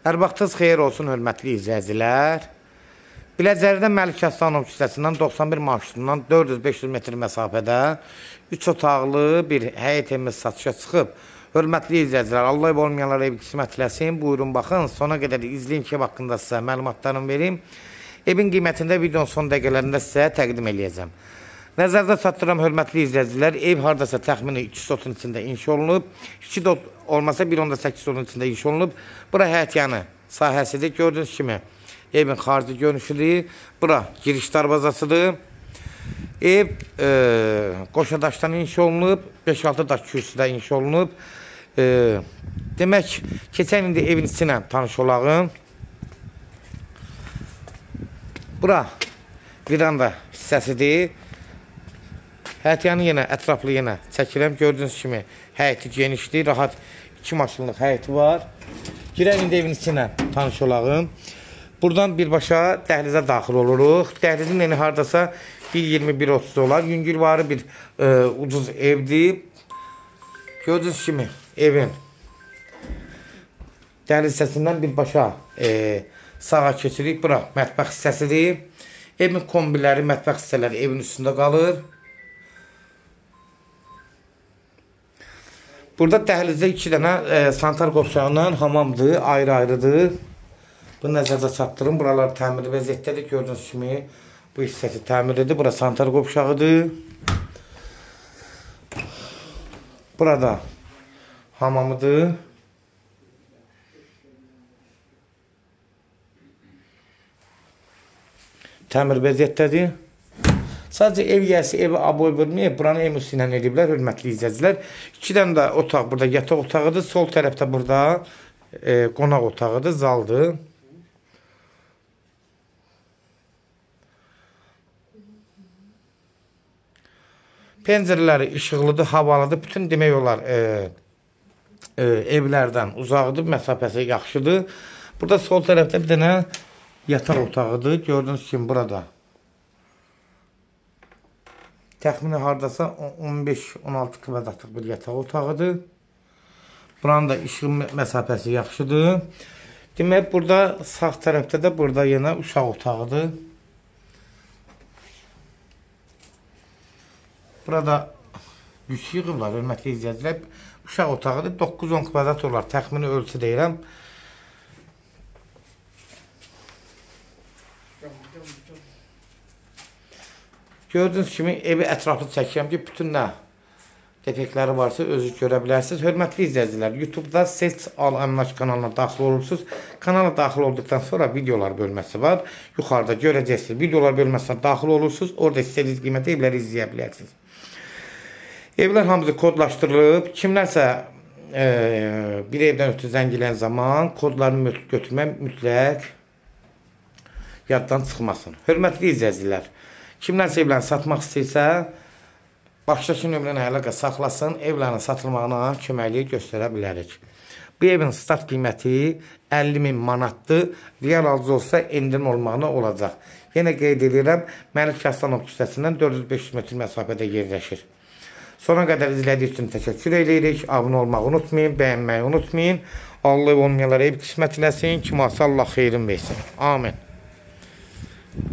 Hər vaxtınız xeyir olsun, hörmətli izləyicilər. Biləcəridə Məlik Həssanov küçəsindən 91 marşrutundan 400-500 metr məsafədə 3 otaqlı bir həyət evimiz satışa çıxıb. Hörmətli izləyicilər, Allah olmayanlara ev qismət eləsin. Buyurun, baxın. Sona qədər izləyin ki, haqqında sizə məlumatlarımı verim. Evin qiymətində videonun son dəqiqələrində sizə təqdim eləyəcəm. Nəzərdə çatdıram hörmətli izləyicilər, ev hardasa təxmini 2 sotun içində inşa olunub. 2 dot olmasa 1.8 sotun içində inşa olunub. Bura həyət yanı sahəsidir. Gördüyünüz kimi evin xarici görünüşüdür. Bura giriş darvazasıdır. Ev e, qoşa daşdan inşa olunub. 5-6 daş kürsüdə inşa olunub. E, demək, keçən indi evin içinə tanış olağım. Bura viranda hissəsidir. Həyətyanı yenə ətraflı yenə çəkirəm. Gördüyünüz kimi həyəti genişdir, rahat 2 maşınlıq həyəti var. Girək indi evin içinə tanış olağım. Buradan birbaşa dəhlizə daxil oluruq. Dəhlizin eni hardasa 1.21-30 olar. Yüngülvarı bir e, ucuz evdir. Gördüyünüz kimi evin dəhliz hissəsindən birbaşa e, sağa keçirik. Bura mətbəx hissəsidir. Evin kombiləri, mətbəx hissələri evin üstündə qalır. Burada dəhlizdə iki dənə e, sanitar qopşağıyla hamamdır, ayrı-ayrıdır. Bu nəzərdə çatdırın. Buralar təmir vəziyyətdədir. Gördüyünüz kimi bu hissəsi təmirlidir. Bura sanitar qopşağıdır. Burada hamamıdır. Təmir vəziyyətdədir. Sadəcə ev yiyəsi evi aboy verməyib, buranı ev üstü ilə ediblər, hörmətli izləyicilər. İki dənə də otaq burada yataq otağıdır, sol tərəfdə burada e, qonaq otağıdır, zaldır. Pəncərələri işıqlıdır, havalıdır. Bütün demək olar e, e, evlərdən uzaqdır, məsafəsi yaxşıdır. Burada sol tərəfdə bir dənə yataq otağıdır. Gördüyünüz kimi burada Təxmini hardasa 15-16 kvadratlıq bir yataq otağıdır. Buranın da işıq məsafəsi yaxşıdır. Demək, burada sağ tərəfdə də burada yenə uşaq otağıdır. Burada üç yığıblar, hörmətli izləyicilər. Uşaq otağıdır. 9-10 kvadrat olar. Təxmini ölçü deyirəm. Gördüyünüz kimi evi ətraflı çəkirəm ki, bütün nə defektləri varsa özü görə bilərsiniz. Hörmətli izləyicilər, YouTube-da Seç Al Əmlak kanalına daxil olursunuz. Kanala daxil olduqdan sonra videolar bölməsi var. Yuxarıda görəcəksiniz. Videolar bölməsinə daxil olursunuz. Orada istədiyiniz qiymətə evləri izləyə bilərsiniz. Evlər hamısı kodlaşdırılıb. Kimlərsə e, bir evdən ötürü zəng eləyən zaman kodlarını götürmək mütləq yaddan çıxmasın. Hörmətli izləyicilər, Kimlərsə evlərini satmaq istəyirsə, başdakı nömrəni əlaqə saxlasın, evlərin satılmağına köməkliyi göstərə bilərik. Bu evin start qiyməti 50 min manatdır. Real alıcı olsa endirim olmağına olacaq. Yenə qeyd edirəm, Məlik Kəstanov küçəsindən 400-500 metr məsafədə yerləşir. Sona qədər izlədiyiniz üçün təşəkkür edirik. Abunə olmağı unutmayın, bəyənməyi unutmayın. Allah olmayanlara ev qismət eləsin, kimasa Allah xeyrin versin. Amin.